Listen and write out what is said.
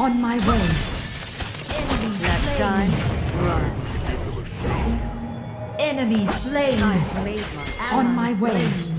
On my way. Next time, run. Enemy slain. On my way.